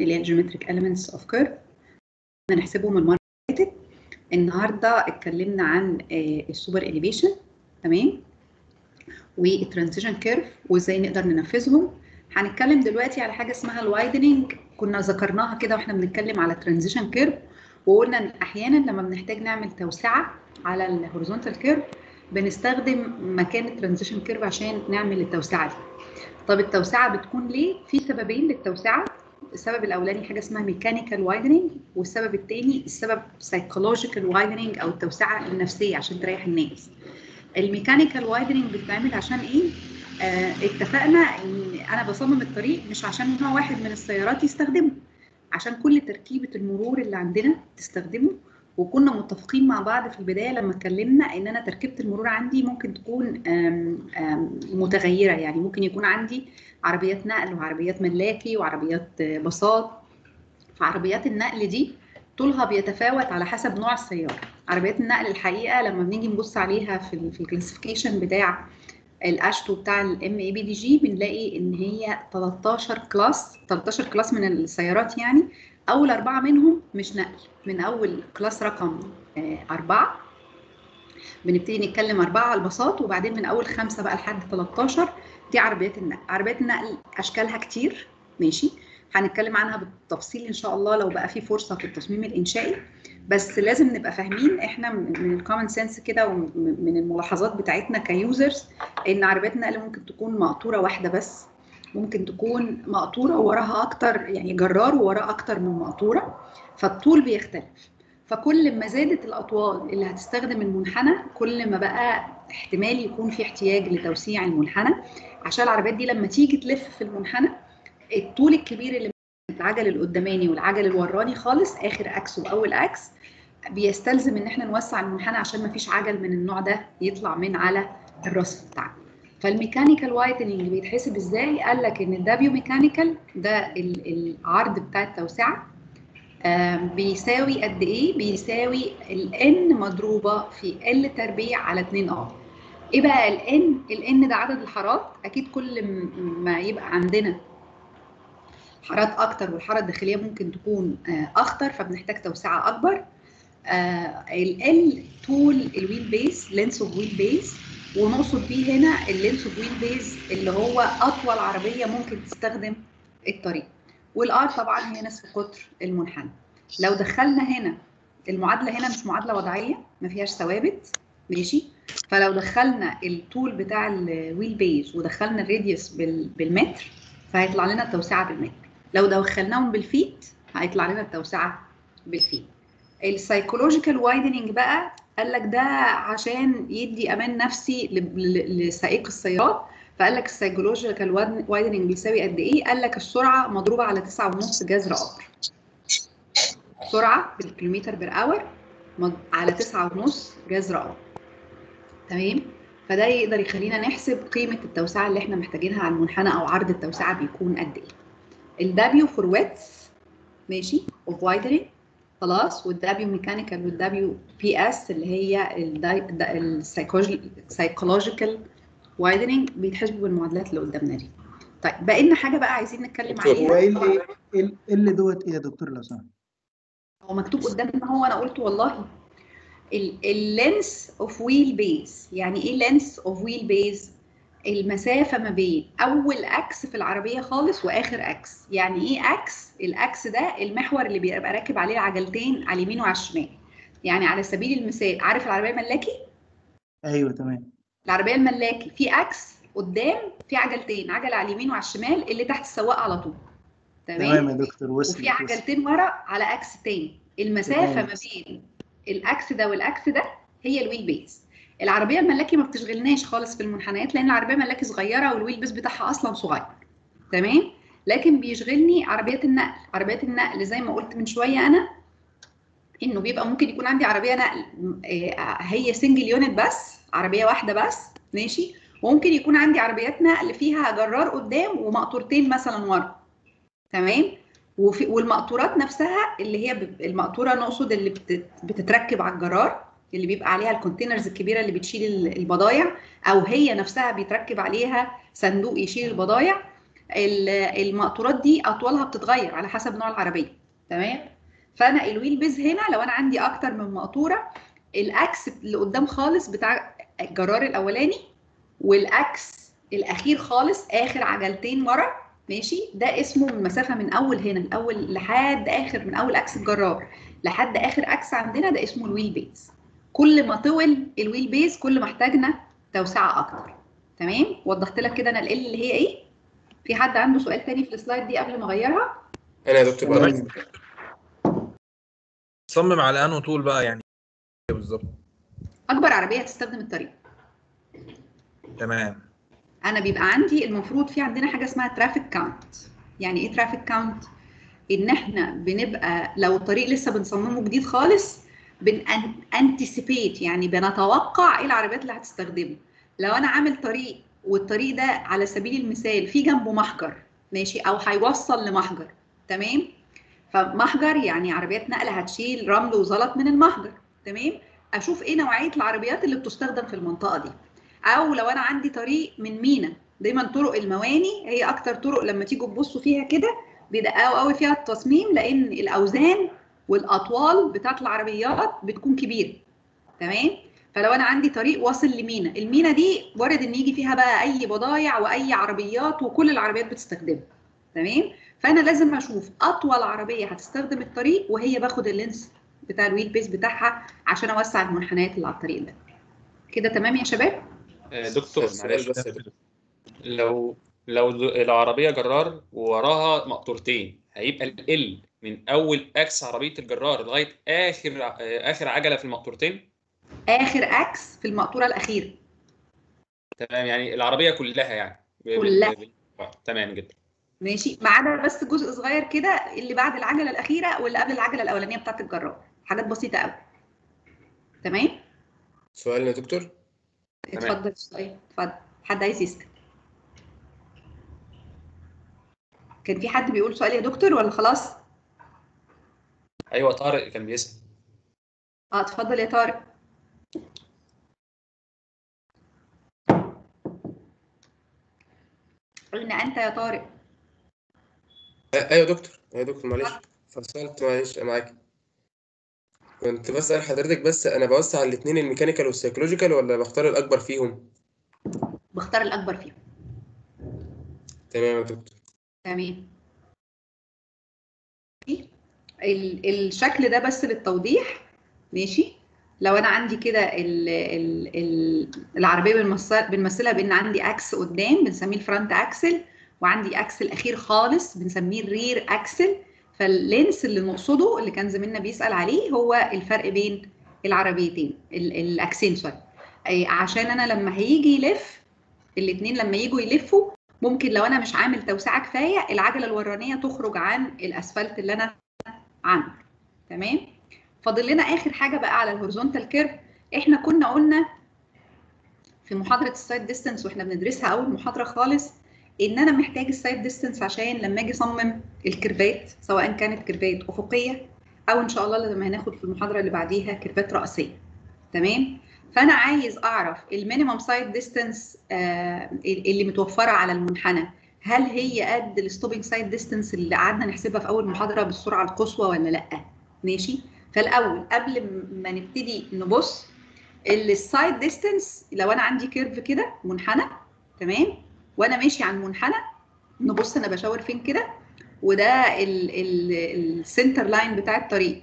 اللي هي ال geometric elements of curve هنحسبهم المره اللي فاتت. النهارده اتكلمنا عن ال super elevation تمام؟ وال transition curve وازاي نقدر ننفذهم. هنتكلم دلوقتي على حاجة اسمها ال widening كنا ذكرناها كده وإحنا بنتكلم على transition curve وقلنا إن أحيانا لما بنحتاج نعمل توسعة على ال horizontal curve بنستخدم مكان ال transition curve عشان نعمل التوسعة دي. طب التوسعة بتكون ليه؟ في سببين للتوسعة. السبب الأولاني حاجة اسمها mechanical widening والسبب الثاني السبب psychological widening أو التوسعة النفسية عشان تريح الناس. ال mechanical widening بتتعمل عشان إيه؟ آه اتفقنا إن أنا بصمم الطريق مش عشان نوع واحد من السيارات يستخدمه عشان كل تركيبة المرور اللي عندنا تستخدمه. وكنا متفقين مع بعض في البداية لما اتكلمنا إن أنا تركيبة المرور عندي ممكن تكون متغيرة. يعني ممكن يكون عندي عربيات نقل وعربيات ملاكي وعربيات باصات. فعربيات النقل دي طولها بيتفاوت على حسب نوع السيارة. عربيات النقل الحقيقة لما بنيجي نبص عليها في في ال classification بتاع ال AASHTO بتاع ال MEPDG بنلاقي إن هي 13 class 13 class من السيارات يعني أول أربعة منهم مش نقل من أول class رقم أربعة. بنبتدي نتكلم أربعة على الباصات وبعدين من أول خمسة بقى لحد 13 دي عربيات النقل. عربيات النقل أشكالها كتير ماشي؟ هنتكلم عنها بالتفصيل إن شاء الله لو بقى في فرصة في التصميم الإنشائي. بس لازم نبقى فاهمين إحنا من ال common sense كده ومن الملاحظات بتاعتنا ك users إن عربيات النقل ممكن تكون مقطورة واحدة بس. ممكن تكون مقطورة وراها أكتر يعني جرار ووراه أكتر من مقطورة فالطول بيختلف. فكل ما زادت الأطوال اللي هتستخدم المنحنى كل ما بقى احتمال يكون في احتياج لتوسيع المنحنى. عشان العربيات دي لما تيجي تلف في المنحنى الطول الكبير اللي العجل القدماني والعجل الوراني خالص آخر إكس وأول إكس بيستلزم إن إحنا نوسع المنحنى عشان ما فيش عجل من النوع ده يطلع من على الرصف بتاعنا. فال mechanical widening بيتحسب إزاي؟ قال لك إن ال W mechanical ده العرض بتاع التوسعة. آه بيساوي قد إيه؟ بيساوي ال N مضروبة في L تربيع على 2 R إيه بقى ال N ال N ده عدد الحارات. أكيد كل ما يبقى عندنا حارات أكتر والحارة الداخلية ممكن تكون آه أخطر فبنحتاج توسعة أكبر. L طول ال wheel base length of wheel base ونقصد بيه هنا ال length wheel base اللي هو أطول عربية ممكن تستخدم الطريق. وال R طبعا هي نصف قطر المنحنى. لو دخلنا هنا المعادلة هنا مش معادلة وضعية ما فيهاش ثوابت ماشي؟ فلو دخلنا الطول بتاع ال wheel base ودخلنا ال radius بالمتر فهيطلع لنا التوسعة بالمتر. لو دخلناهم بال feet هيطلع لنا التوسعة بال feet. ال psychological widening بقى قال لك ده عشان يدي أمان نفسي لسائق السيارات فقال لك ال psychological widening بيساوي قد إيه؟ قال لك السرعة مضروبة على 9.5 جذر R. سرعة بالكيلومتر per hour على 9.5 جذر R. تمام؟ فده يقدر يخلينا نحسب قيمة التوسعة اللي إحنا محتاجينها على المنحنى أو عرض التوسعة بيكون قد إيه. ال W for width ماشي of widening خلاص وال W mechanical وال W PS اللي هي ال psychological widening بيتحسبوا بالمعادلات اللي قدامنا دي. طيب باقي لنا حاجة بقى عايزين نتكلم عليها هو إيه اللي إيه اللي دوت إيه يا دكتور لو سمحت؟ هو مكتوب قدامنا هو أنا قلت والله ال length of wheel base يعني إيه length of wheel base؟ المسافة ما بين أول أكس في العربية خالص وآخر أكس، يعني إيه أكس؟ الأكس ده المحور اللي بيبقى راكب عليه العجلتين على اليمين وعلى الشمال. يعني على سبيل المثال عارف العربية الملاكي؟ أيوه تمام. العربية الملاكي في أكس قدام في عجلتين، عجلة على اليمين وعلى الشمال اللي تحت السواق على طول. تمام تمام يا دكتور وصل وفي عجلتين ورا على أكس تاني. المسافة ما بين الأكس ده والأكس ده هي ال wheel base. العربية الملاكي ما بتشغلناش خالص في المنحنيات لأن العربية الملاكي صغيرة وال wheel base بتاعها أصلا صغير. تمام؟ لكن بيشغلني عربيات النقل. عربيات النقل زي ما قلت من شوية أنا إنه بيبقى ممكن يكون عندي عربية نقل هي single unit بس عربية واحدة بس ماشي؟ وممكن يكون عندي عربيات نقل فيها جرار قدام ومقطورتين مثلا ورا. تمام؟ والمقطورات نفسها اللي هي المقطورة نقصد اللي بتتركب على الجرار اللي بيبقى عليها ال containers الكبيرة اللي بتشيل البضايع أو هي نفسها بيتركب عليها صندوق يشيل البضايع المقطورات دي أطوالها بتتغير على حسب نوع العربية تمام؟ فأنا ال wheel base هنا لو أنا عندي أكتر من مقطورة الاكس اللي قدام خالص بتاع الجرار الأولاني والاكس الأخير خالص آخر عجلتين ورا ماشي؟ ده اسمه من مسافه من أول هنا الأول لحد آخر من أول إكس الجرار لحد آخر إكس عندنا ده اسمه ال wheel base. كل ما طول ال wheel base كل ما احتاجنا توسعة أكتر. تمام؟ وضحت لك كده أنا ال اللي هي إيه؟ في حد عنده سؤال تاني في ال slide دي قبل ما أغيرها؟ أنا يا دكتور بقى. صمم على انه طول بقى يعني. بالظبط. أكبر عربية هتستخدم الطريق. تمام. أنا بيبقى عندي المفروض في عندنا حاجة اسمها traffic count يعني إيه traffic count إن إحنا بنبقى لو الطريق لسه بنصممه جديد خالص بن anticipate يعني بنتوقع إيه العربيات اللي هتستخدمه. لو أنا عامل طريق والطريق ده على سبيل المثال في جنبه محجر ماشي أو هيوصل لمحجر تمام؟ فمحجر يعني عربيات نقل هتشيل رمل وزلط من المحجر تمام؟ أشوف إيه نوعية العربيات اللي بتستخدم في المنطقة دي. أو لو أنا عندي طريق من مينا دايما طرق المواني هي أكتر طرق لما تيجوا تبصوا فيها كده بيدققوا قوي فيها التصميم لأن الأوزان والأطوال بتاعت العربيات بتكون كبيرة. تمام؟ فلو أنا عندي طريق واصل لمينا المينا دي وارد إن يجي فيها بقى أي بضايع وأي عربيات وكل العربيات بتستخدمها. تمام؟ فأنا لازم أشوف أطول عربية هتستخدم الطريق وهي باخد ال length بتاع ال wheel base بتاعها عشان أوسع المنحنيات اللي على الطريق ده. كده تمام يا شباب؟ آه، دكتور معلش بس. لو لو العربية جرار ووراها مقطورتين هيبقى ال من أول أكس عربية الجرار لغاية آخر آخر عجلة في المقطورتين؟ آخر أكس في المقطورة الأخيرة. تمام يعني العربية كلها يعني. كلها. آه، تمام جدا. ماشي. ما عدا بس جزء صغير كده اللي بعد العجلة الأخيرة واللي قبل العجلة الأولانية بتاعت الجرار. حاجات بسيطة قوي. تمام؟ سؤال يا دكتور. اتفضل السؤال اتفضل. حد عايز يسأل؟ كان في حد بيقول سؤال يا دكتور ولا خلاص؟ أيوه طارق كان بيسأل. آه اتفضل يا طارق. أين أنت يا طارق؟ أيوه دكتور. أيوه يا دكتور معلش. فصلت معلش معاك. كنت بسأل حضرتك بس أنا بوسع الاثنين ال mechanical وال psychological ولا بختار الأكبر فيهم؟ بختار الأكبر فيهم. تمام يا دكتور. تمام. الشكل ده بس للتوضيح ماشي؟ لو أنا عندي كده ال- ال- ال- العربية بنمثل- بنمثلها بإن عندي إكس قدام بنسميه ال front axle وعندي إكس الأخير خالص بنسميه ال rear axle فال length اللي نقصده اللي كان زميلنا بيسأل عليه هو الفرق بين العربيتين ال- الاكسين سوري أي عشان أنا لما هيجي يلف الاثنين لما يجوا يلفوا ممكن لو أنا مش عامل توسعة كفاية العجلة الورانية تخرج عن الأسفلت اللي أنا عامله تمام؟ فاضل لنا آخر حاجة بقى على ال horizontal curve إحنا كنا قلنا في محاضرة ال sight distance وإحنا بندرسها أول محاضرة خالص إن أنا محتاج ال sight distance عشان لما أجي أصمم الكيرفات سواء كانت كيرفات أفقية أو إن شاء الله لما هناخد في المحاضرة اللي بعديها كيرفات رأسية. تمام؟ فأنا عايز أعرف ال minimum sight distance اللي متوفرة على المنحنى هل هي قد ال stopping sight distance اللي قعدنا نحسبها في أول محاضرة بالسرعة القصوى ولا لأ؟ ماشي؟ فالأول قبل ما نبتدي نبص ال sight distance لو أنا عندي curve كده منحنى تمام؟ وأنا ماشي على المنحنى نبص أنا بشاور فين كده؟ وده ال center line بتاع الطريق.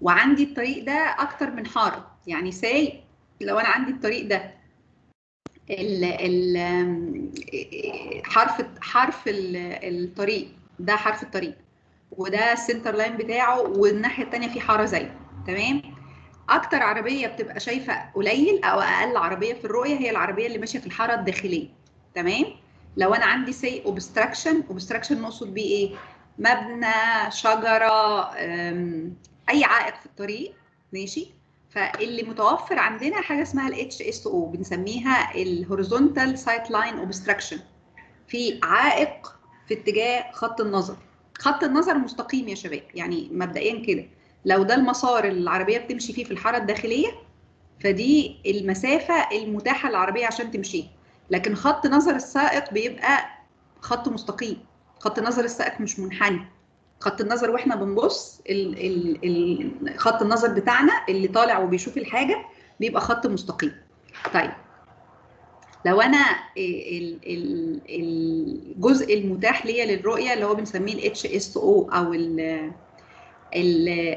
وعندي الطريق ده أكتر من حارة يعني say لو أنا عندي الطريق ده. ال ال حرف حرف ال- الطريق ده حرف الطريق وده ال center line بتاعه والناحية الثانية في حارة زيه تمام؟ أكتر عربية بتبقى شايفة قليل أو أقل عربية في الرؤية هي العربية اللي ماشية في الحارة الداخلية تمام؟ لو أنا عندي sight obstruction obstruction نقصد بيه إيه؟ مبنى شجرة أي عائق في الطريق ماشي؟ فاللي متوفر عندنا حاجة اسمها HSO بنسميها ال horizontal sight line obstruction في عائق في اتجاه خط النظر. خط النظر مستقيم يا شباب يعني مبدئيا كده. لو ده المسار اللي العربية بتمشي فيه في الحارة الداخلية فدي المسافة المتاحة للعربية عشان تمشيها لكن خط نظر السائق بيبقى خط مستقيم. خط النظر السائق مش منحني. خط النظر وإحنا بنبص ال ال خط النظر بتاعنا اللي طالع وبيشوف الحاجة بيبقى خط مستقيم. طيب. لو أنا ال- ال- الجزء المتاح ليا للرؤية اللي هو بنسميه ال HSO أو ال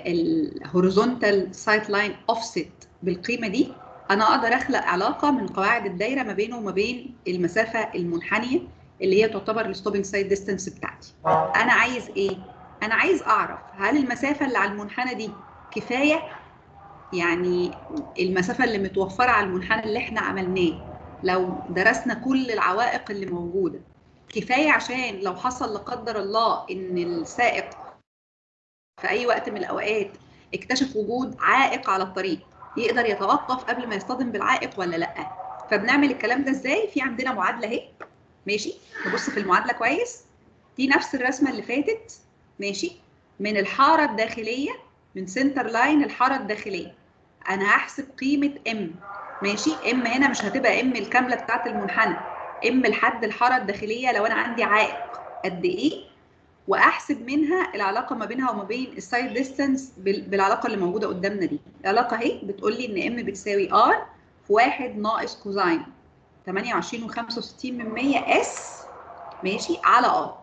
horizontal sight line offset بالقيمة دي أنا أقدر أخلق علاقة من قواعد الدايرة ما بينه وما بين المسافة المنحنية اللي هي تعتبر ال stopping sight distance بتاعتي. أنا عايز إيه؟ أنا عايز أعرف هل المسافة اللي على المنحنى دي كفاية؟ يعني المسافة اللي متوفرة على المنحنى اللي إحنا عملناه لو درسنا كل العوائق اللي موجودة كفاية عشان لو حصل لا قدر الله إن السائق في أي وقت من الأوقات اكتشف وجود عائق على الطريق يقدر يتوقف قبل ما يصطدم بالعائق ولا لأ؟ فبنعمل الكلام ده إزاي؟ في عندنا معادلة أهي. ماشي؟ نبص في المعادلة كويس. دي نفس الرسمة اللي فاتت. ماشي؟ من الحارة الداخلية من center line الحارة الداخلية. أنا هحسب قيمة M ماشي؟ M هنا مش هتبقى M الكاملة بتاعت المنحنى. M لحد الحارة الداخلية لو أنا عندي عائق قد إيه وأحسب منها العلاقة ما بينها وما بين ال sight distance بالعلاقة اللي موجودة قدامنا دي. العلاقة أهي بتقول لي إن M بتساوي R في 1 ناقص cosine 28 و65 من 100 S ماشي؟ على R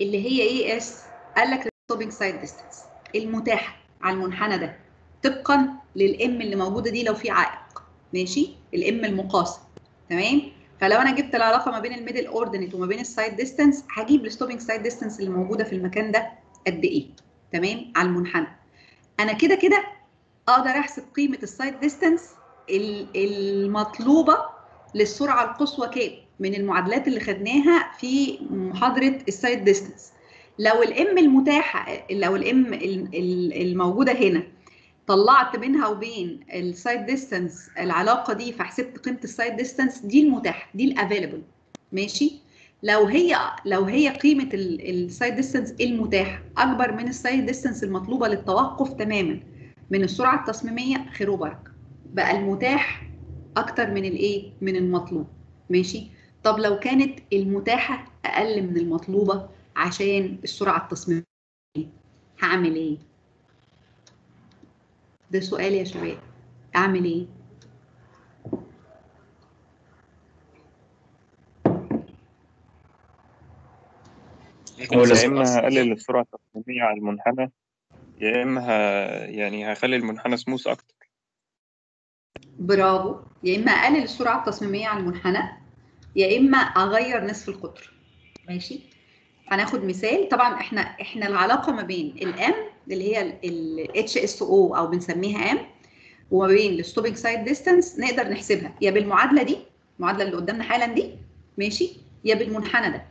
اللي هي إيه S؟ قال لك ال stopping sight distance المتاحة على المنحنى ده. طبقا لل M اللي موجودة دي لو في عائق. ماشي؟ ال M المقاسه تمام؟ فلو أنا جبت العلاقة ما بين ال middle ordinate وما بين ال sight distance هجيب ال stopping sight distance اللي موجودة في المكان ده قد إيه؟ تمام؟ على المنحنى. أنا كده كده أقدر أحسب قيمة ال sight distance المطلوبة للسرعة القصوى كام؟ من المعادلات اللي خدناها في محاضرة ال sight distance لو ال M المتاحة لو ال M الموجودة هنا طلعت بينها وبين ال sight distance العلاقة دي فحسبت قيمة ال sight distance دي المتاحة دي ال available ماشي؟ لو هي لو هي قيمة ال sight distance المتاحة أكبر من ال sight distance المطلوبة للتوقف تماما من السرعة التصميمية خير وبركة. بقى المتاح أكتر من الإيه؟ من المطلوب. ماشي؟ طب لو كانت المتاحة أقل من المطلوبة عشان السرعة التصميمية هعمل إيه؟ ده سؤال يا شباب. أعمل إيه؟ يا إما هقلل السرعة التصميمية على المنحنى يا إما ه... يعني هخلي المنحنى سموث أكتر. برافو. يا إما أقلل السرعة التصميمية على المنحنى يا إما أغير نصف القطر ماشي؟ هناخد مثال. طبعا إحنا إحنا العلاقة ما بين ال M اللي هي ال HSO أو بنسميها M وما بين ال stopping sight distance نقدر نحسبها. يا بالمعادلة دي المعادلة اللي قدامنا حالا دي ماشي؟ يا بالمنحنى ده.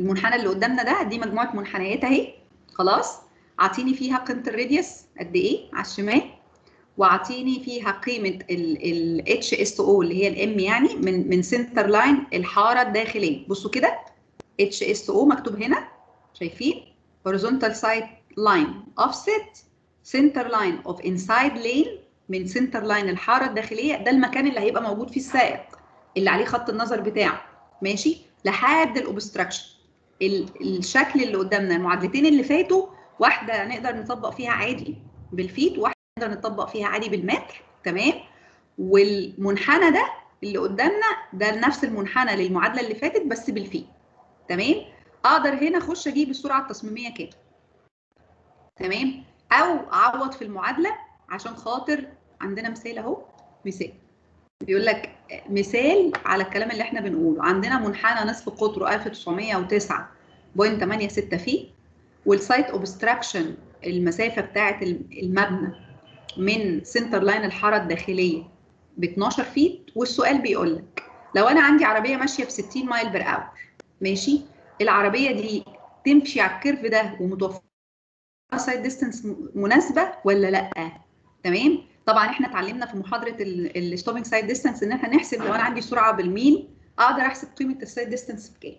المنحنى اللي قدامنا ده دي مجموعة منحنيات أهي خلاص؟ أعطيني فيها قيمة ال radius قد إيه؟ على الشمال. واعطيني فيها قيمة ال HSO اللي هي ال M يعني من من center line الحارة الداخلية. بصوا كده HSO مكتوب هنا شايفين؟ horizontal sight line offset center line of inside lane من center line الحارة الداخلية. ده المكان اللي هيبقى موجود فيه السائق اللي عليه خط النظر بتاعه. ماشي؟ لحد ال obstruction الشكل اللي قدامنا المعادلتين اللي فاتوا واحدة نقدر نطبق فيها عادي بال feet نطبق فيها عادي بالمتر تمام؟ والمنحنى ده اللي قدامنا ده نفس المنحنى للمعادلة اللي فاتت بس بال feet تمام؟ أقدر هنا أخش أجيب السرعة التصميمية كام؟ تمام؟ أو أعوض في المعادلة عشان خاطر عندنا مثال أهو مثال. بيقول لك مثال على الكلام اللي إحنا بنقوله. عندنا منحنى نصف قطره 1909.86 feet وال sight obstruction المسافة بتاعة المبنى من center line الحاره الداخليه ب 12 feet والسؤال بيقول لك لو أنا عندي عربية ماشية ب 60 mile per hour ماشي؟ العربية دي تمشي على ال curve ده ومتوفرة sight distance مناسبة ولا لأ؟ تمام؟ طبعا إحنا اتعلمنا في محاضرة ال stopping sight distance إن إحنا نحسب لو أنا عندي سرعة بالميل أقدر أحسب قيمة ال sight distance بكام.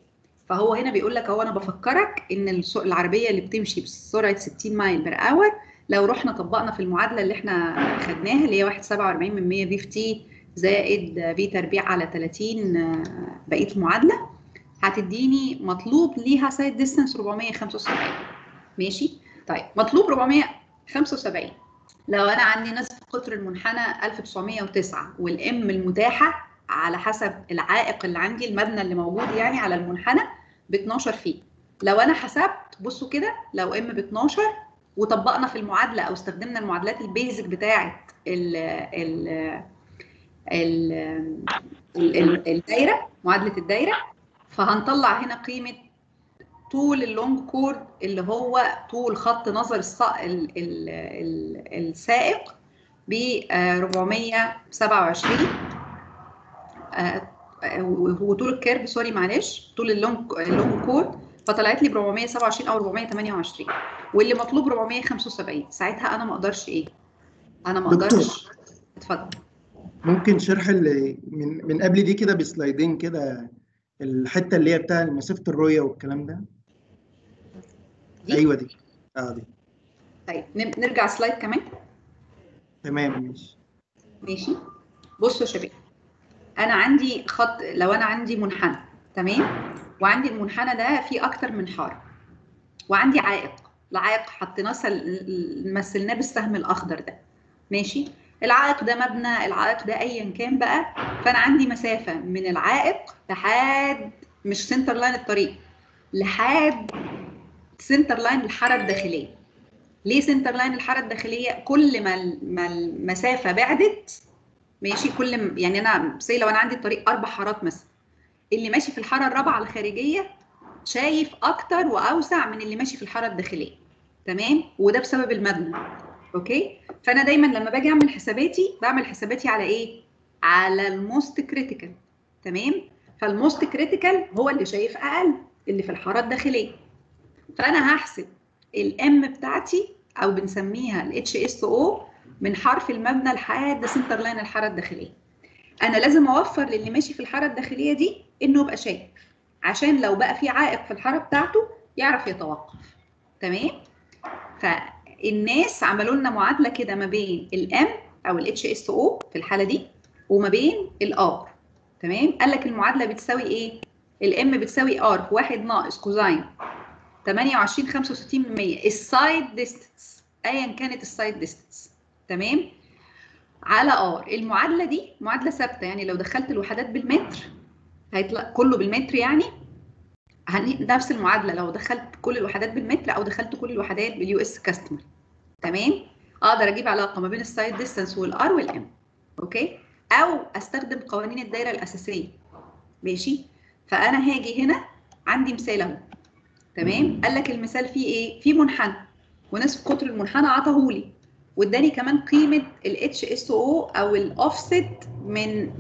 فهو هنا بيقول لك أهو أنا بفكرك إن العربية اللي بتمشي بسرعة 60 mile per hour لو رحنا طبقنا في المعادلة اللي إحنا خدناها اللي هي 1.47 من 100 في V T زائد V تربيع على 30 بقية المعادلة هتديني مطلوب ليها sight distance 475 ماشي؟ طيب مطلوب 475 لو أنا عندي نصف قطر المنحنى 1909 وال M المتاحة على حسب العائق اللي عندي المبنى اللي موجود يعني على المنحنى ب 12 feet لو أنا حسبت بصوا كده لو M ب 12 وطبقنا في المعادلة أو استخدمنا المعادلات ال basic بتاعة ال ال ال ال- الدايرة معادلة الدايرة فهنطلع هنا قيمة طول ال long chord اللي هو طول خط نظر. السائق ب 427 آه، آه، وطول ال curve sorry معلش طول ال long ال long chord فطلعت لي ب 427 أو 428 واللي مطلوب 475 ساعتها أنا ما أقدرش إيه؟ أنا ما. أقدرش. اتفضل. ممكن شرح ال- من من قبل دي كده بسلايدين كده الحتة اللي هي بتاع مسافة الرؤية والكلام ده؟ دي؟ أيوه دي. آه دي. طيب نرجع سلايد كمان. تمام ماشي. ماشي. بصوا يا شباب أنا عندي خط لو أنا عندي منحنى تمام؟ وعندي المنحنى ده فيه أكتر من حاره وعندي عائق. العائق حطيناه مثلناه بالسهم الأخضر ده. ماشي؟ العائق ده مبنى العائق ده ايا كان بقى. فأنا عندي مسافة من العائق لحد مش center line الطريق. لحد center line الحاره الداخلية. ليه center line الحاره الداخلية؟ كل ما ما المسافه بعدت ماشي؟ كل يعني أنا say لو أنا عندي الطريق أربع حارات مثلا. اللي ماشي في الحارة الرابعة الخارجية شايف أكتر وأوسع من اللي ماشي في الحارة الداخلية. تمام؟ وده بسبب المبنى. أوكي؟ فأنا دايما لما باجي أعمل حساباتي بعمل حساباتي على إيه؟ على ال most critical تمام؟ فال most critical هو اللي شايف أقل اللي في الحارة الداخلية. فأنا هحسب ال M بتاعتي أو بنسميها ال HSO من حرف المبنى لحد center line الحارة الداخلية. أنا لازم أوفر للي ماشي في الحارة الداخلية دي إنه يبقى شايف عشان لو بقى في عائق في الحارة بتاعته يعرف يتوقف. تمام؟ فالناس عملوا لنا معادلة كده ما بين ال M أو ال HSO في الحالة دي وما بين ال R تمام؟ قال لك المعادلة بتساوي إيه؟ ال M بتساوي R في 1 ناقص cosine 28 65 من 100 ال sight distance ايا كانت ال sight distance تمام؟ على R المعادلة دي معادلة ثابتة يعني لو دخلت الوحدات بالمتر هيطلع كله بالمتر يعني. نفس المعادلة لو دخلت كل الوحدات بالمتر أو دخلت كل الوحدات بال US customary تمام؟ أقدر أجيب علاقة ما بين ال sight distance وال R وال M أوكي؟ أو أستخدم قوانين الدايرة الأساسية. ماشي؟ فأنا هاجي هنا عندي مثال أهو. تمام؟ قال لك المثال فيه إيه؟ فيه منحنى. ونصف قطر المنحنى عطاهولي. واداني كمان قيمة ال HSO أو أو الاوفست من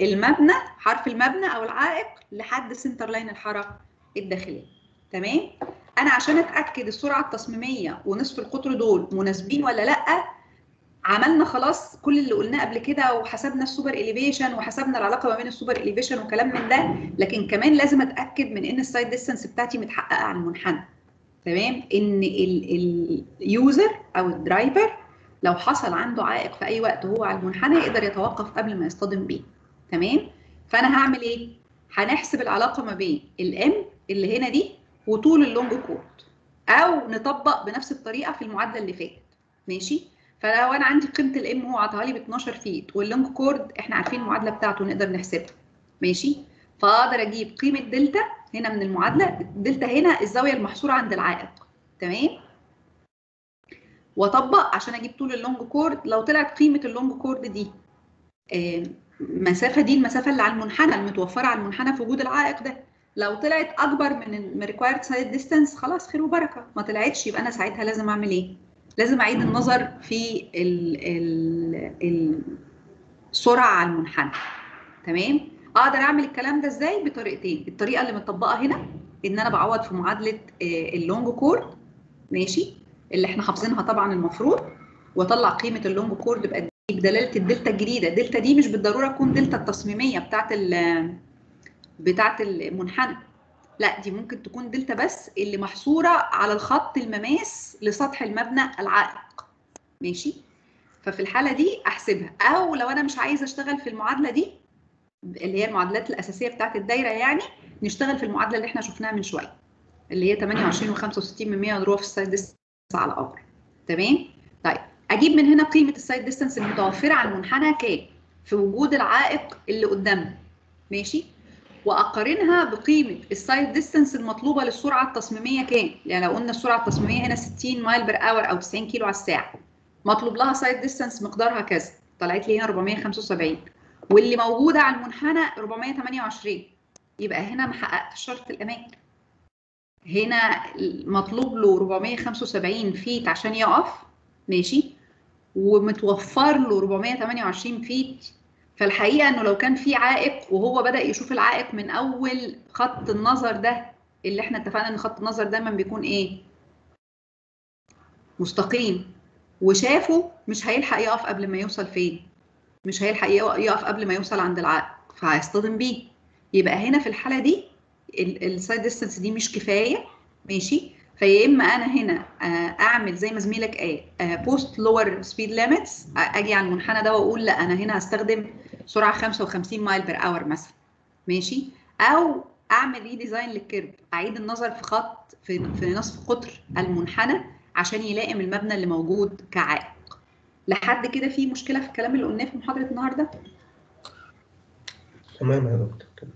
المبنى حرف المبنى أو العائق لحد center line الحاره الداخلية. تمام؟ أنا عشان أتأكد السرعة التصميمية ونصف القطر دول مناسبين ولا لأ عملنا خلاص كل اللي قلناه قبل كده وحسبنا ال superelevation وحسبنا العلاقة ما بين ال superelevation وكلام من ده لكن كمان لازم أتأكد من إن ال sight distance بتاعتي متحققة على المنحنى. تمام؟ إن ال user أو ال driver لو حصل عنده عائق في أي وقت وهو على المنحنى يقدر يتوقف قبل ما يصطدم بيه تمام؟ فأنا هعمل إيه؟ هنحسب العلاقة ما بين ال M اللي هنا دي وطول ال long chord أو نطبق بنفس الطريقة في المعادلة اللي فاتت ماشي؟ فلو أنا عندي قيمة ال M هو عطاها لي ب 12 feet وال long chord إحنا عارفين المعادلة بتاعته نقدر نحسبها ماشي؟ فأقدر أجيب قيمة دلتا هنا من المعادلة دلتا هنا الزاوية المحصورة عند العائق. تمام؟ وأطبق عشان أجيب طول اللونج كورد. لو طلعت قيمة ال long chord دي آه، المسافه دي المسافة اللي على المنحنى المتوفرة على المنحنى في وجود العائق ده. لو طلعت أكبر من ال required sight distance خلاص خير وبركة. ما طلعتش يبقى أنا ساعتها لازم أعمل إيه؟ لازم أعيد النظر في ال ال السرعة على المنحنى. تمام؟ أقدر اعمل الكلام ده إزاي بطريقتين؟ الطريقة اللي متطبقه هنا ان أنا بعوض في معادلة آه، ال long chord ماشي؟ اللي إحنا حافظينها طبعا المفروض واطلع قيمة ال long chord بقد إيه بدلاله الدلتا الجديده الدلتا دي مش بالضرورة تكون دلتا التصميمية بتاعت ال بتاعت المنحنى. لا دي ممكن تكون دلتا بس اللي محصورة على الخط المماس لسطح المبنى العائق. ماشي؟ ففي الحالة دي أحسبها. أو لو أنا مش عايزة أشتغل في المعادلة دي اللي هي المعادلات الأساسية بتاعت الدايرة يعني نشتغل في المعادلة اللي إحنا شفناها من شوية اللي هي 28 و65 من 100 مضروبه في ال sight distance على R تمام؟ طيب أجيب من هنا قيمة ال sight distance المتوفرة على المنحنى كام؟ في وجود العائق اللي قدامنا. ماشي؟ وأقارنها بقيمة ال sight distance المطلوبة للسرعة التصميمية كام؟ يعني لو قلنا السرعة التصميمية هنا 60 mile per hour أو 90 كيلو على الساعة. مطلوب لها sight distance مقدارها كذا. طلعت لي هنا 475 واللي موجودة على المنحنى 428 يبقى هنا ما حققتش شرط الأمان. هنا مطلوب له 475 feet عشان يقف ماشي؟ ومتوفر له 428 feet. فالحقيقة إنه لو كان في عائق وهو بدأ يشوف العائق من أول خط النظر ده اللي إحنا اتفقنا إن خط النظر دايما بيكون إيه؟ مستقيم. وشافه مش هيلحق يقف قبل ما يوصل فين. مش هيلحق يقف قبل ما يوصل عند العائق فهيصطدم بيه. يبقى هنا في الحالة دي ال sight distance دي مش كفاية ماشي؟ فيا إما أنا هنا أعمل زي ما زميلك قال post lower speed limits أجي على المنحنى ده وأقول لأ أنا هنا هستخدم سرعة 55 mile per hour مثلا ماشي؟ أو أعمل redesign لل curve أعيد النظر في خط في, في نصف قطر المنحنى عشان يلائم المبنى اللي موجود كعائق لحد كده في مشكلة في الكلام اللي قلناه في محاضرة النهارده؟ تمام يا دكتور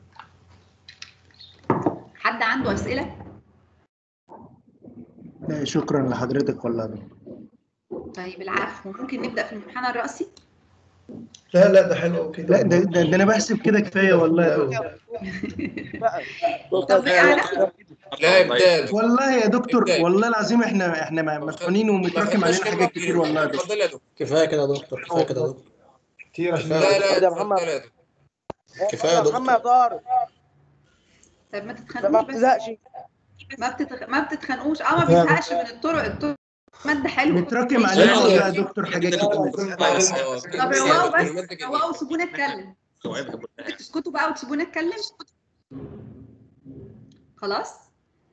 حد عنده أسئلة؟ لا شكرا لحضرتك والله. يا دكتور طيب العفو. ممكن نبدأ في المنحنى الرأسي؟ لا لا ده حلو. قوي كده لا ده, ده, ده أنا بحسب كده كفاية والله. دكتور طب أنا لا ابدال والله يا دكتور إبداع. والله العظيم إحنا إحنا مدفونين ومتراكم علينا حاجات كتير والله يا دكتور. كفاية كده يا دكتور كفاية كده يا دكتور. كتير. عشان لا لا يا محمد. اتفضل يا دكتور. كفاية يا محمد دكتور. طارق طب ما ما تتخانقوش بس. بتزهقش ما بتتخ... ما بتتخانقوش آه ما بيزهقش من الطرق. الطرق مادة حلوة. متراكم. علينا والله يا دكتور حاجات كتير. طب روقوا بس روقوا اتكلم استوعبها ممكن تسكتوا بقى وتسيبوني اتكلم خلاص.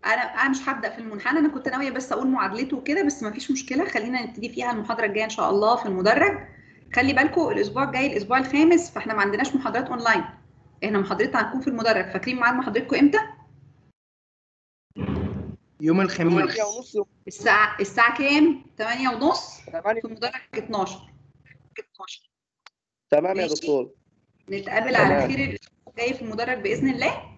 أنا أنا مش هبدأ في المنحنى أنا كنت ناوية بس أقول معادلته وكده بس ما فيش مشكلة خلينا نبتدي فيها المحاضرة الجاية إن شاء الله في المدرج. خلي بالكم الأسبوع الجاي الأسبوع الخامس فإحنا ما عندناش محاضرات اونلاين إحنا محاضرتنا هتكون في المدرج. فاكرين ميعاد محاضرتكم إمتى؟ يوم الخميس. 8 ونص. الساعة الساعة كام؟ 8 ونص 8 في المدرج 12 تمام يا. دكتور. نتقابل على. خير الأسبوع الجاي في المدرج بإذن الله.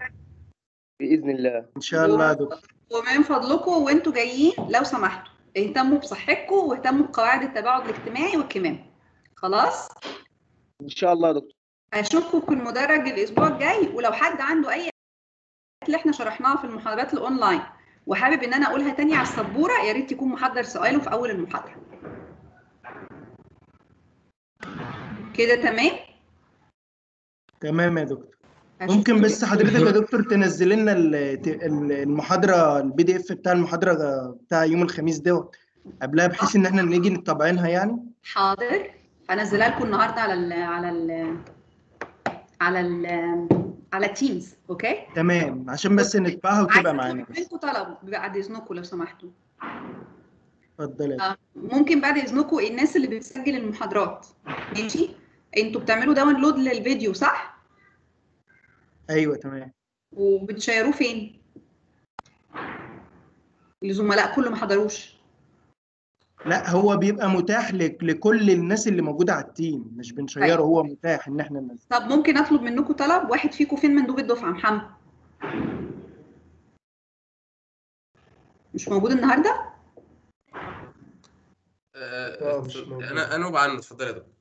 بإذن الله. إن شاء الله يا دكتور. ومن فضلكم وانتوا جايين لو سمحتوا. اهتموا بصحتكم واهتموا بقواعد التباعد الاجتماعي والكمام خلاص؟ إن شاء الله يا دكتور. اشوفكم في المدرج الأسبوع الجاي. ولو حد عنده أي اللي إحنا شرحناها في المحاضرات الأونلاين. وحابب إن أنا أقولها تاني على السبورة يا ريت يكون محضر سؤاله في أول المحاضرة. كده تمام؟ تمام يا دكتور. ممكن بس حضرتك يا دكتور تنزل لنا ال- ال- المحاضرة ال PDF بتاع المحاضرة بتاع يوم الخميس دوت قبلها بحيث إن إحنا نيجي طابعينها يعني. حاضر. هنزلها لكم النهارده على ال على ال على ال على Teams okay؟ تمام. عشان بس نطبعها وتبقى معانا. منكم طلب بعد إذنكم لو سمحتوا. اتفضل يا آه، ممكن بعد إذنكم الناس اللي بتسجل المحاضرات. ماشي؟ أنتوا بتعملوا download للفيديو صح؟ أيوه تمام. وبتشيروه فين؟ الزملاء كله ما حضروش. لا هو بيبقى متاح لك لكل الناس اللي موجودة على ال team. مش بنشيره أيوة. هو متاح إن إحنا ننزل. طب ممكن أطلب منكم طلب؟ واحد فيكم فين مندوب الدفعة؟ محمد. مش موجود النهارده؟ آه، مش موجود. أنا انوب عنه اتفضل يا دكتور.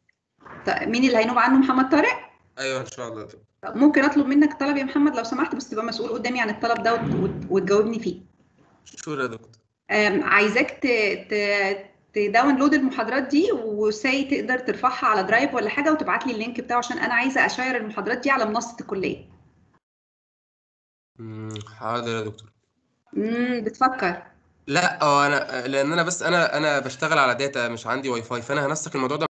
طيب مين اللي هينوب عنه؟ محمد طارق؟ أيوه إن شاء الله. ممكن أطلب منك طلب يا محمد؟ لو سمحت بس تبقى مسؤول قدامي عن الطلب ده وت- وت- وتجاوبني فيه. شكرا يا دكتور. عايزاك. ت download المحاضرات دي وساي تقدر ترفعها على Drive ولا حاجة وتبعت لي ال link بتاعه عشان أنا عايزة أشير المحاضرات دي على منصة الكلية. حاضر يا دكتور. امم بتفكر. لا هو أنا لأن أنا بس أنا أنا بشتغل على data مش عندي واي فاي فأنا هنسق الموضوع ده